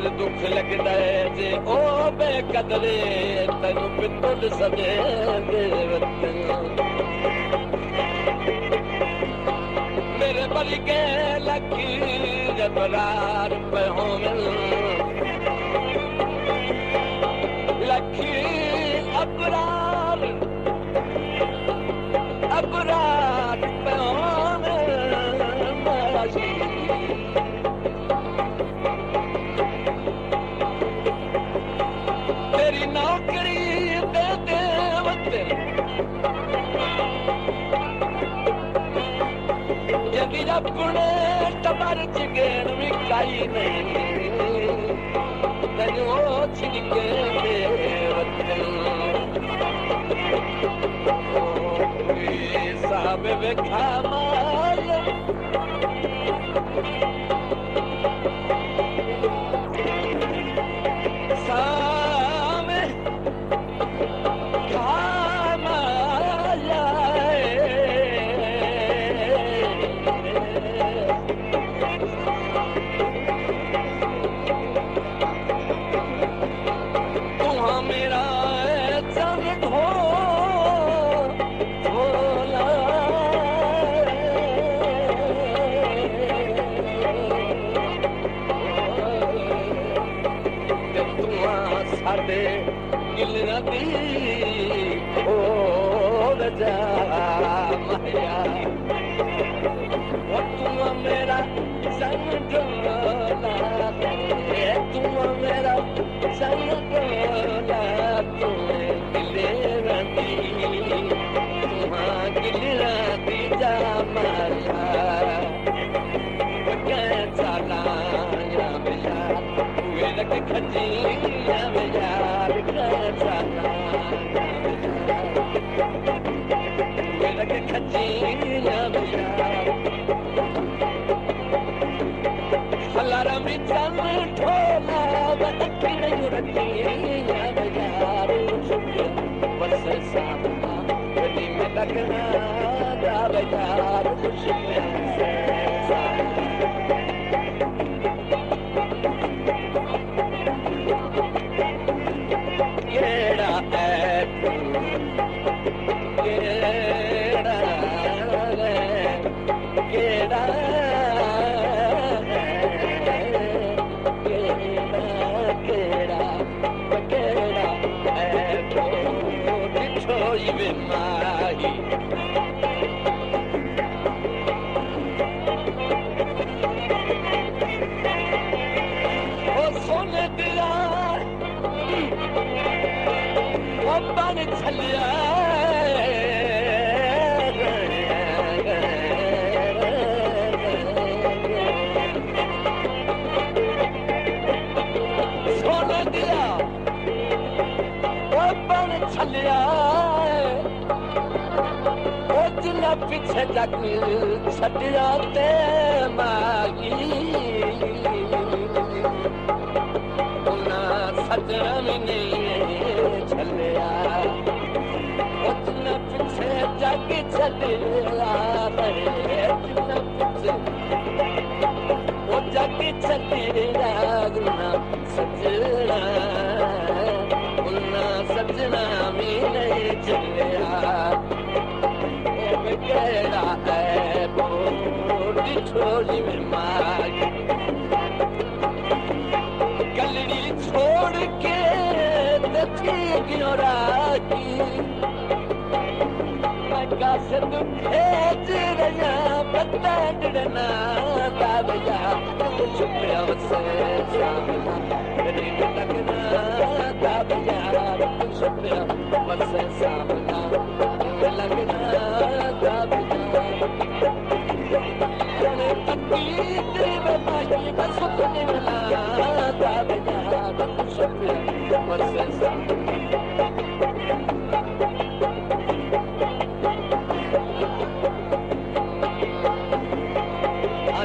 दुख लगदा जे ओ बेकदरे तैनू पितुल सजे दे वतन मेरे बल लखी अबरार काई नहीं। तजो छिड़के दे वतन। साहब वेखा माल ਵੇ ڇو نه پڇا ڇڏيا تي ماڳي سجر ملي ਉਹ ਜਿੰਨਾ ਪਿੱਛੇ ਜੱਗ ਛੱਡਿਆ ਤੇ ਮਾਗੀ ਉਹਨਾਂ ਸੱਜਣਾ ਵੀ ਨਹੀਂ ਛੱਲਿਆ ਉਤਨਾ ਪਿੱਛੇ ਜੱਗ ਛੱਡਿਆ ਬੜੇ ਉਤਨਾ ਪਿੱਛੇ ਉਹ ਜੱਗ ਛੱਡਿਆ ਗੁਨਾ ਸੱਜਣਾ ਉਹਨਾਂ ਸੱਜਣਾ ਵੀ ਨਹੀਂ ਛੱਲਿਆ ਉਹ ਕਿਹੜਾ ਹੈ ਬੋੜੀ ਛੋੜੀ ਮੇ ਮਾਗੀ राखी मैं कासे तू भेज रहा पता डरना दाबया छुपया से सामना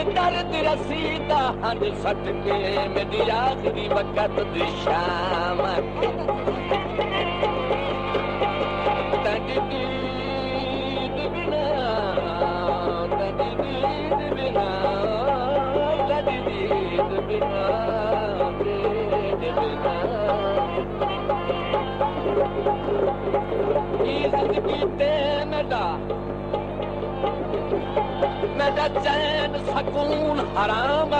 पद दर्द रसीदा हंज सट के मेरी आखिरी वक़्त दी शाम आखी तॾहिं चैन सकून हराम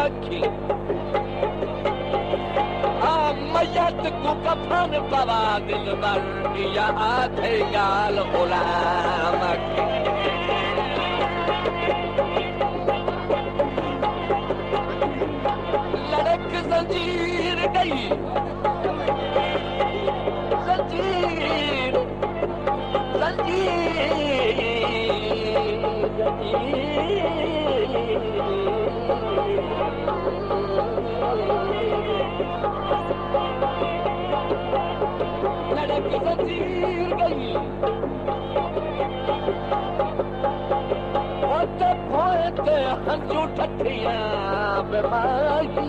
पवा लड़क जंजीर गई जंजीर बेमारी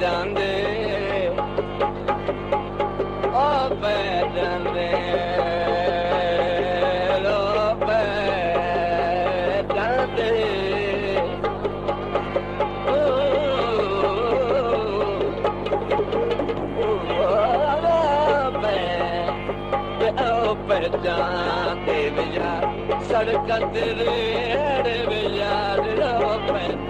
पहचान दे ओ पहचान दे ओ पहचान दे ओ, ओ, ओ, पह- ओ पहचान दे भैया सड़क तेरे भैया रो पहचान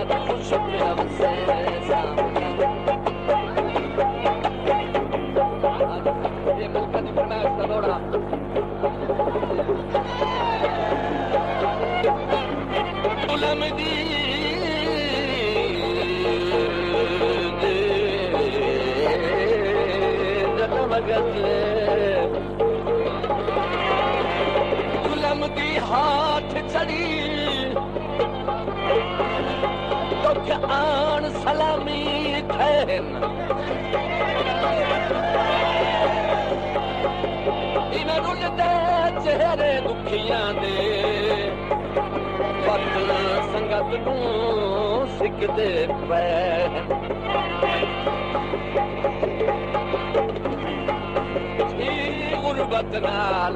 हाथ सड़ी आलामी थैन चेहरे पतला संगत न सिखे पी उताल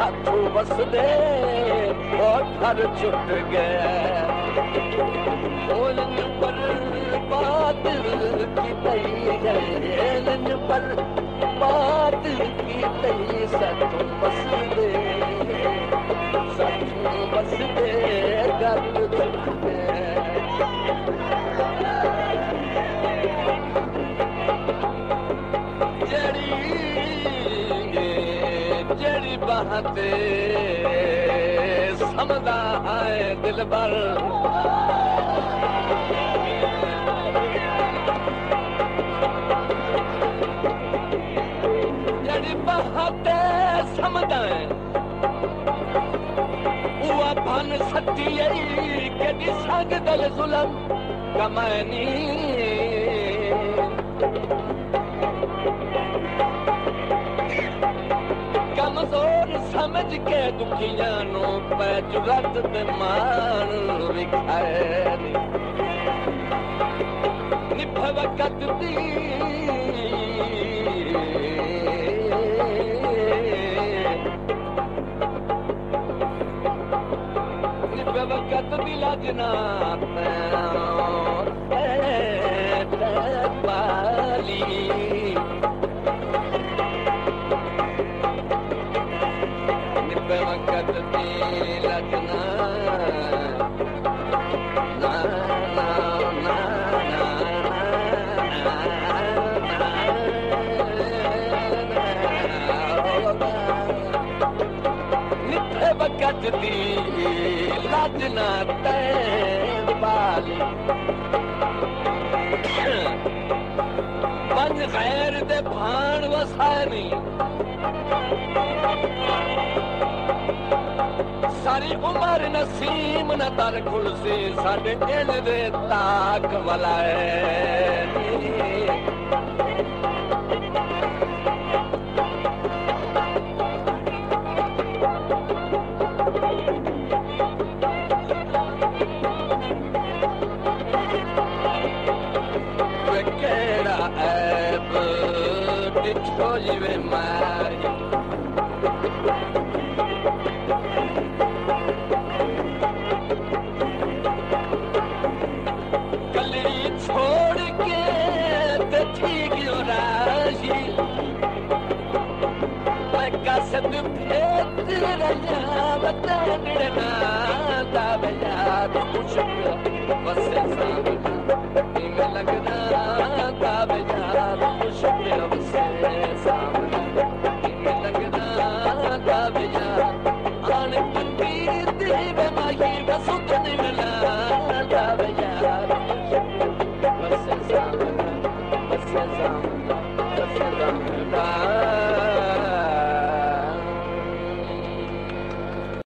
बस घर छुट गया बर्बाद की तई गए पर बात की तई साथू बस जड़ी बहते समझा है दिल भर। जड़ी बहते समझा उहा फन सती केॾी साग दल ज़ुल्म कमाइनी कमज़ोर समझ के दुखियानो पै जुरत ते मान वक़्त दी निभ वक़्त दी लजना पाली लजना पाली पंज दे भाण ساري عمر نسيم نه تر کلسي ڪهڙا ايب ڏٺو ماري भेद